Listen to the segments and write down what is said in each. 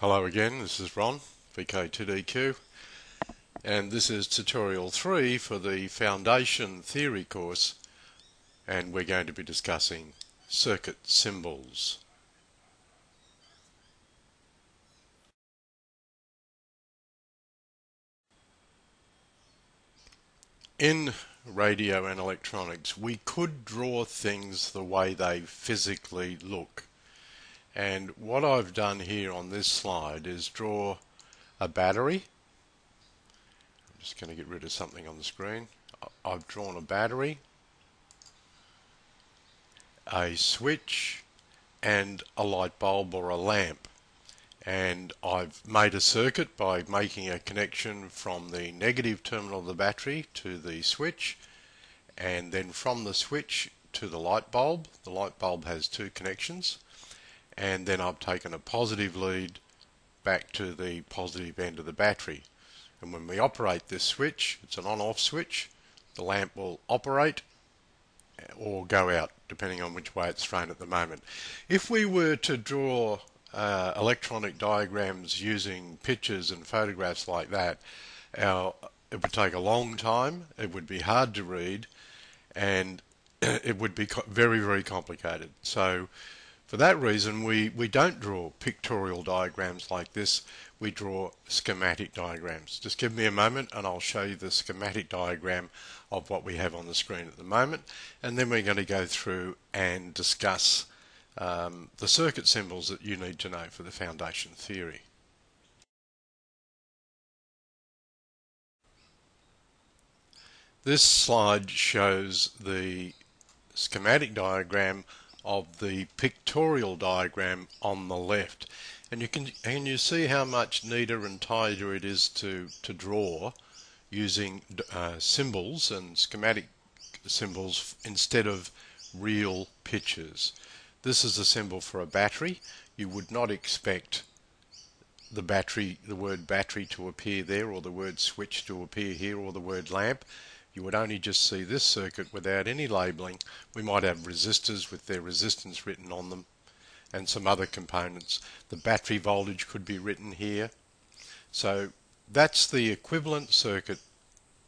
Hello again, this is Ron, VK2DQ, and this is tutorial 3 for the Foundation Theory course, and we're going to be discussing circuit symbols. In radio and electronics, we could draw things the way they physically look. And what I've done here on this slide is draw a battery. I'm just going to get rid of something on the screen. I've drawn a battery, a switch, and a light bulb or a lamp. And I've made a circuit by making a connection from the negative terminal of the battery to the switch, and then from the switch to the light bulb. The light bulb has two connections and then I've taken a positive lead back to the positive end of the battery. And when we operate this switch, it's an on-off switch, the lamp will operate or go out depending on which way it's thrown at the moment. If we were to draw uh, electronic diagrams using pictures and photographs like that, our, it would take a long time, it would be hard to read, and it would be very, very complicated. So for that reason, we, we don't draw pictorial diagrams like this, we draw schematic diagrams. Just give me a moment and I'll show you the schematic diagram of what we have on the screen at the moment, and then we're going to go through and discuss um, the circuit symbols that you need to know for the foundation theory. This slide shows the schematic diagram of the pictorial diagram on the left. And you can and you see how much neater and tidier it is to, to draw using uh, symbols and schematic symbols instead of real pictures. This is a symbol for a battery. You would not expect the battery, the word battery to appear there or the word switch to appear here or the word lamp you would only just see this circuit without any labelling. We might have resistors with their resistance written on them and some other components. The battery voltage could be written here. So that's the equivalent circuit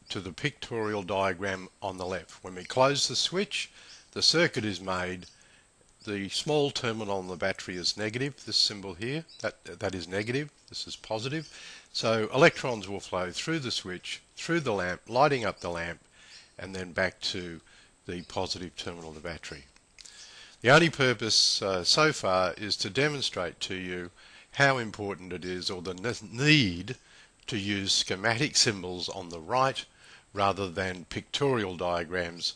to the pictorial diagram on the left. When we close the switch, the circuit is made. The small terminal on the battery is negative, this symbol here, that, that is negative, this is positive. So electrons will flow through the switch, through the lamp, lighting up the lamp, and then back to the positive terminal of the battery. The only purpose uh, so far is to demonstrate to you how important it is or the need to use schematic symbols on the right rather than pictorial diagrams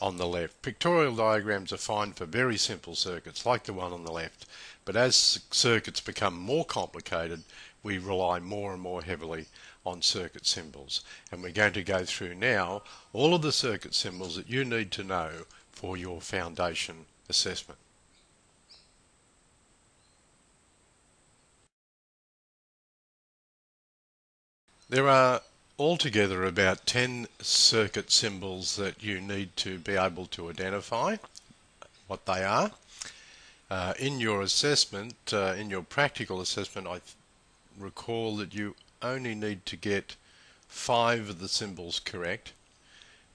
on the left. Pictorial diagrams are fine for very simple circuits like the one on the left, but as circuits become more complicated, we rely more and more heavily on circuit symbols. And we're going to go through now all of the circuit symbols that you need to know for your foundation assessment. There are altogether about 10 circuit symbols that you need to be able to identify what they are. Uh, in your assessment, uh, in your practical assessment, I recall that you only need to get five of the symbols correct,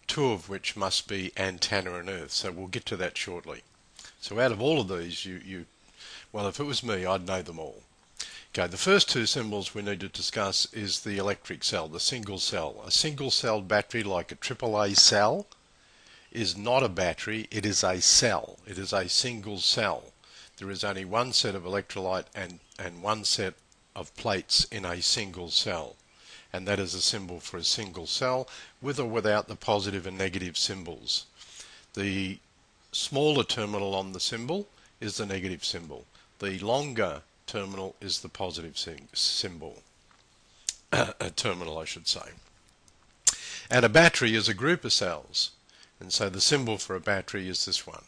two of which must be antenna and earth. So we'll get to that shortly. So out of all of these, you, you well, if it was me, I'd know them all. Okay, the first two symbols we need to discuss is the electric cell, the single cell. A single cell battery like a AAA cell is not a battery, it is a cell. It is a single cell. There is only one set of electrolyte and, and one set of plates in a single cell and that is a symbol for a single cell with or without the positive and negative symbols. The smaller terminal on the symbol is the negative symbol. The longer terminal is the positive symbol. a terminal I should say. And a battery is a group of cells and so the symbol for a battery is this one.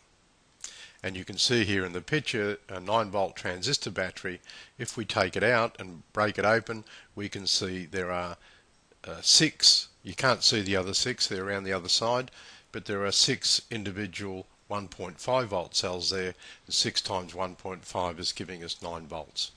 And you can see here in the picture a 9 volt transistor battery. If we take it out and break it open, we can see there are uh, six. You can't see the other six, they're around the other side, but there are six individual 1.5 volt cells there. And 6 times 1.5 is giving us 9 volts.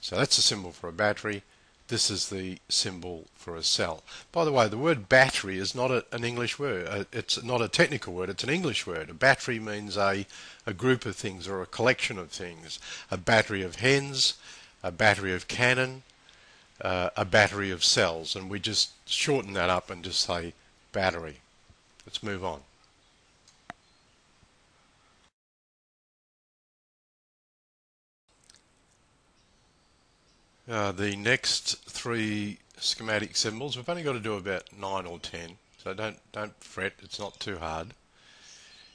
So that's a symbol for a battery. This is the symbol for a cell. By the way, the word battery is not a, an English word. Uh, it's not a technical word. It's an English word. A battery means a, a group of things or a collection of things. A battery of hens, a battery of cannon, uh, a battery of cells. And we just shorten that up and just say battery. Let's move on. Uh, the next three schematic symbols, we've only got to do about nine or ten, so don't don't fret, it's not too hard.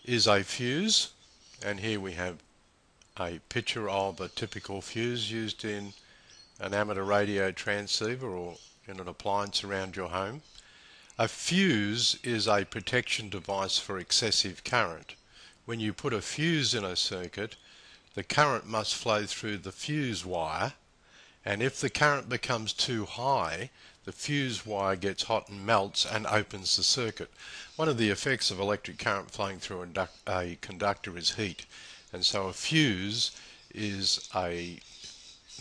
Is a fuse, and here we have a picture of a typical fuse used in an amateur radio transceiver or in an appliance around your home. A fuse is a protection device for excessive current. When you put a fuse in a circuit, the current must flow through the fuse wire and if the current becomes too high, the fuse wire gets hot and melts and opens the circuit. One of the effects of electric current flowing through a conductor is heat. And so a fuse is a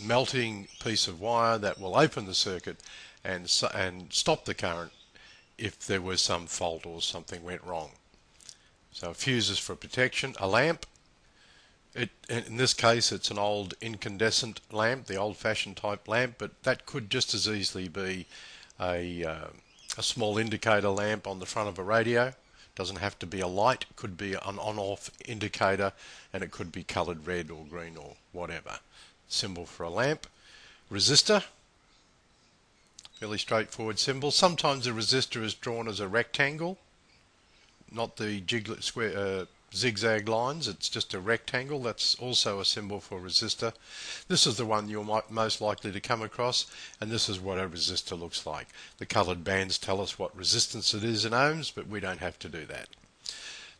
melting piece of wire that will open the circuit and, and stop the current if there was some fault or something went wrong. So a fuse is for protection. A lamp it, in this case, it's an old incandescent lamp, the old-fashioned type lamp, but that could just as easily be a, uh, a small indicator lamp on the front of a radio. Doesn't have to be a light, it could be an on-off indicator, and it could be coloured red or green or whatever. Symbol for a lamp. Resistor, fairly straightforward symbol. Sometimes a resistor is drawn as a rectangle, not the jiglet square, uh, zigzag lines. It's just a rectangle. That's also a symbol for resistor. This is the one you're most likely to come across, and this is what a resistor looks like. The coloured bands tell us what resistance it is in ohms, but we don't have to do that.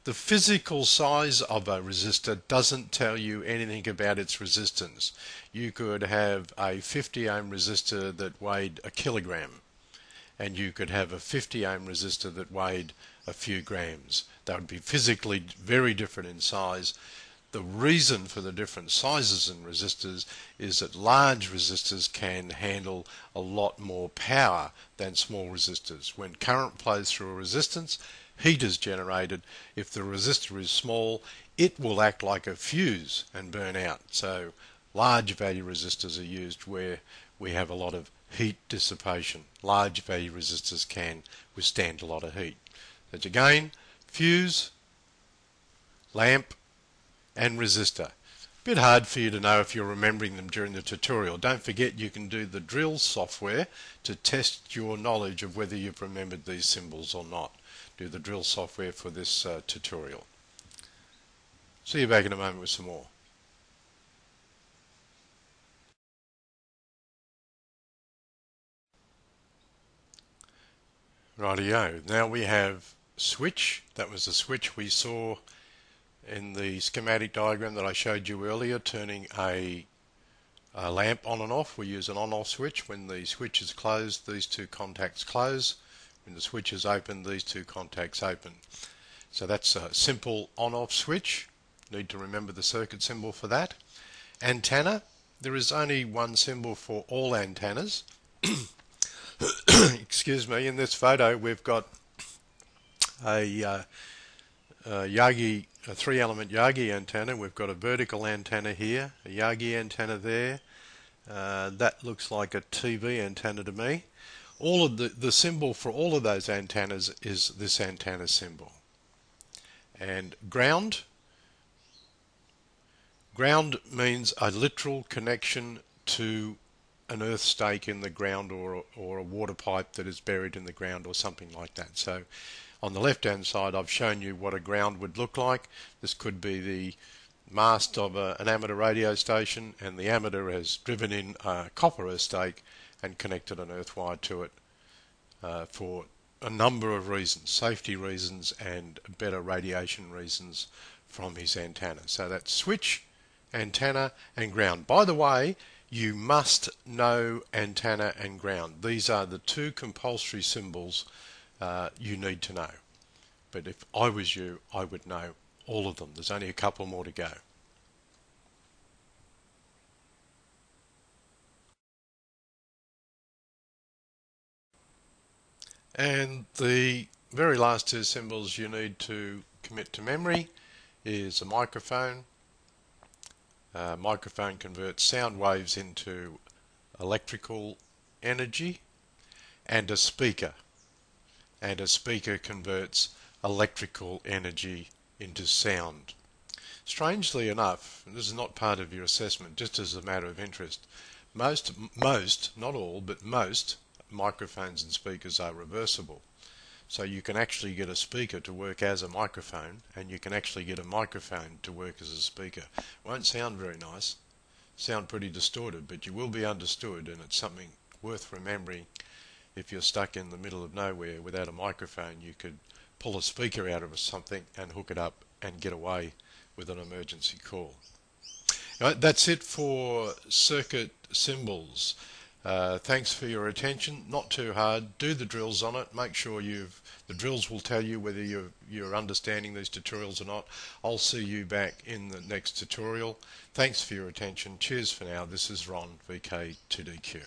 The physical size of a resistor doesn't tell you anything about its resistance. You could have a 50 ohm resistor that weighed a kilogram, and you could have a 50 ohm resistor that weighed a few grams. They would be physically very different in size. The reason for the different sizes in resistors is that large resistors can handle a lot more power than small resistors. When current flows through a resistance, heat is generated. If the resistor is small, it will act like a fuse and burn out. So large value resistors are used where we have a lot of heat dissipation. Large value resistors can withstand a lot of heat. So again, fuse, lamp, and resistor. Bit hard for you to know if you're remembering them during the tutorial. Don't forget you can do the drill software to test your knowledge of whether you've remembered these symbols or not. Do the drill software for this uh, tutorial. See you back in a moment with some more. Rightio, now we have switch. That was the switch we saw in the schematic diagram that I showed you earlier, turning a, a lamp on and off. We use an on-off switch. When the switch is closed, these two contacts close. When the switch is open, these two contacts open. So that's a simple on-off switch. Need to remember the circuit symbol for that. Antenna. There is only one symbol for all antennas. Excuse me, in this photo we've got a, uh, Yagi, a three element Yagi antenna. We've got a vertical antenna here, a Yagi antenna there. Uh, that looks like a TV antenna to me. All of the, the symbol for all of those antennas is this antenna symbol. And ground, ground means a literal connection to an earth stake in the ground or, or a water pipe that is buried in the ground or something like that. So on the left hand side I've shown you what a ground would look like. This could be the mast of a, an amateur radio station and the amateur has driven in a copper stake and connected an earth wire to it uh, for a number of reasons, safety reasons and better radiation reasons from his antenna. So that's switch, antenna and ground. By the way, you must know antenna and ground. These are the two compulsory symbols uh, you need to know. But if I was you, I would know all of them. There's only a couple more to go. And the very last two symbols you need to commit to memory is a microphone. Microphone converts sound waves into electrical energy and a speaker. And a speaker converts electrical energy into sound. Strangely enough, this is not part of your assessment, just as a matter of interest, most, most, not all, but most microphones and speakers are reversible. So you can actually get a speaker to work as a microphone and you can actually get a microphone to work as a speaker. Won't sound very nice, sound pretty distorted, but you will be understood and it's something worth remembering. If you're stuck in the middle of nowhere without a microphone, you could pull a speaker out of something and hook it up and get away with an emergency call. Right, that's it for circuit symbols. Uh, thanks for your attention. Not too hard. Do the drills on it. Make sure you've the drills will tell you whether you're you're understanding these tutorials or not. I'll see you back in the next tutorial. Thanks for your attention. Cheers for now. This is Ron VK2DQ.